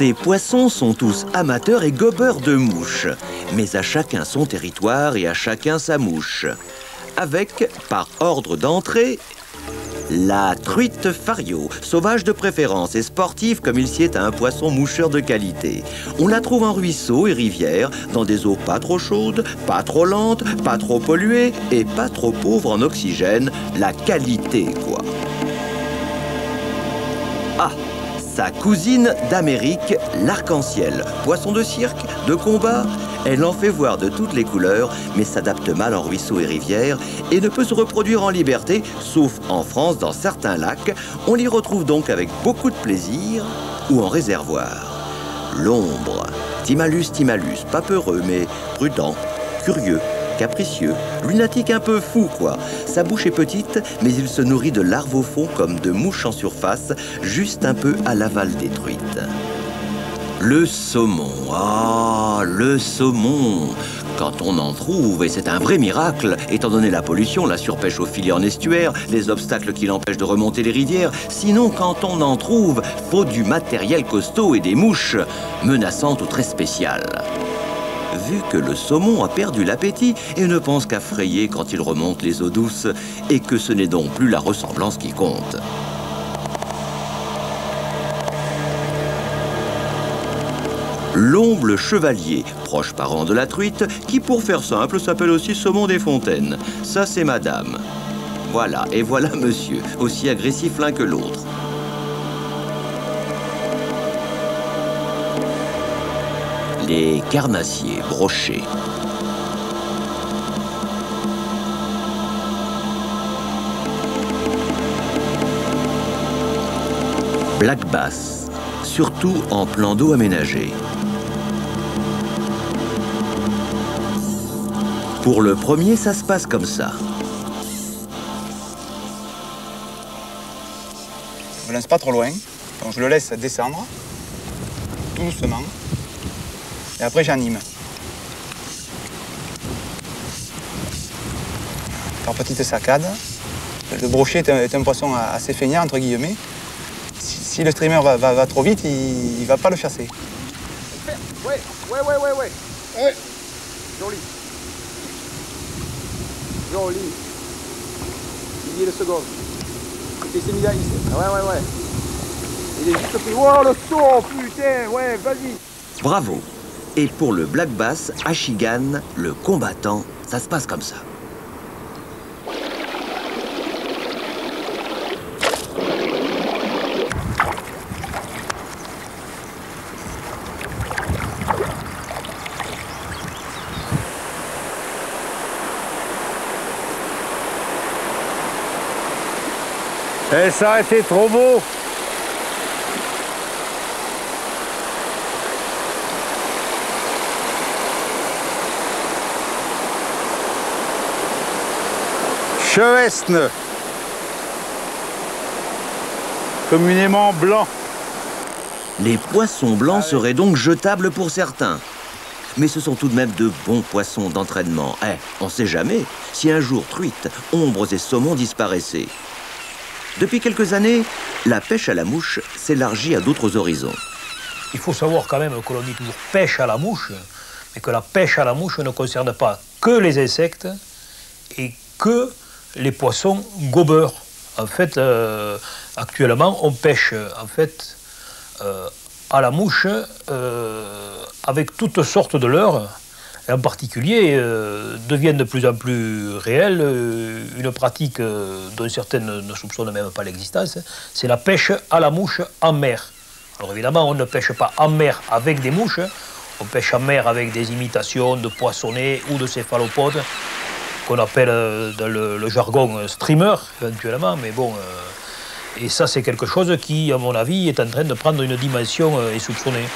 Ces poissons sont tous amateurs et gobeurs de mouches, mais à chacun son territoire et à chacun sa mouche. Avec, par ordre d'entrée, la truite fario, sauvage de préférence et sportive comme il s'y est à un poisson moucheur de qualité. On la trouve en ruisseaux et rivières, dans des eaux pas trop chaudes, pas trop lentes, pas trop polluées et pas trop pauvres en oxygène. La qualité, quoi. Sa cousine d'Amérique, l'arc-en-ciel. Poisson de cirque, de combat, elle en fait voir de toutes les couleurs, mais s'adapte mal en ruisseaux et rivières et ne peut se reproduire en liberté, sauf en France dans certains lacs. On l'y retrouve donc avec beaucoup de plaisir ou en réservoir. L'ombre. Timalus timalus, pas peureux, mais prudent, curieux, capricieux, lunatique un peu fou, quoi. Sa bouche est petite, mais il se nourrit de larves au fond comme de mouches en surface, juste un peu à l'aval des truites. Le saumon, ah, le saumon. Quand on en trouve, et c'est un vrai miracle, étant donné la pollution, la surpêche au filet en estuaire, les obstacles qui l'empêchent de remonter les rivières, sinon quand on en trouve, faut du matériel costaud et des mouches menaçantes ou très spéciales vu que le saumon a perdu l'appétit et ne pense qu'à frayer quand il remonte les eaux douces, et que ce n'est donc plus la ressemblance qui compte. L'omble chevalier, proche parent de la truite, qui pour faire simple s'appelle aussi saumon des fontaines. Ça c'est madame. Voilà, et voilà monsieur, aussi agressif l'un que l'autre. Les carnassiers brochés. Black bass, surtout en plan d'eau aménagé. Pour le premier, ça se passe comme ça. Je ne laisse pas trop loin, donc je le laisse descendre, doucement. Et après, j'anime. Par petites saccades. Le brochet est un, poisson assez feignant, entre guillemets. Si, le streamer va, trop vite, il ne va pas le chasser. Ouais, ouais, ouais, ouais, ouais. ouais. Joli. Joli. Il est le second. C'est mis là, ici. Ouais, ouais, ouais. Il est juste pris. Oh, le saut, putain, ouais, vas-y. Bravo. Et pour le Black Bass, Ashigan, le combattant, ça se passe comme ça. Et eh, ça a trop beau Chevesne, communément blanc. Les poissons blancs seraient donc jetables pour certains. Mais ce sont tout de même de bons poissons d'entraînement. Eh, on sait jamais si un jour truites, ombres et saumons disparaissaient. Depuis quelques années, la pêche à la mouche s'élargit à d'autres horizons. Il faut savoir quand même que l'on dit toujours pêche à la mouche, mais que la pêche à la mouche ne concerne pas que les insectes et que les poissons gobeurs. En fait, euh, actuellement, on pêche euh, à la mouche euh, avec toutes sortes de leurres. Et en particulier, deviennent de plus en plus réelles une pratique dont certaines ne soupçonnent même pas l'existence, c'est la pêche à la mouche en mer. Alors évidemment, on ne pêche pas en mer avec des mouches, on pêche en mer avec des imitations de poissonnets ou de céphalopodes qu'on appelle euh, dans le, jargon euh, streamer, éventuellement, mais bon. Euh, et ça, c'est quelque chose qui, à mon avis, est en train de prendre une dimension insoupçonnée.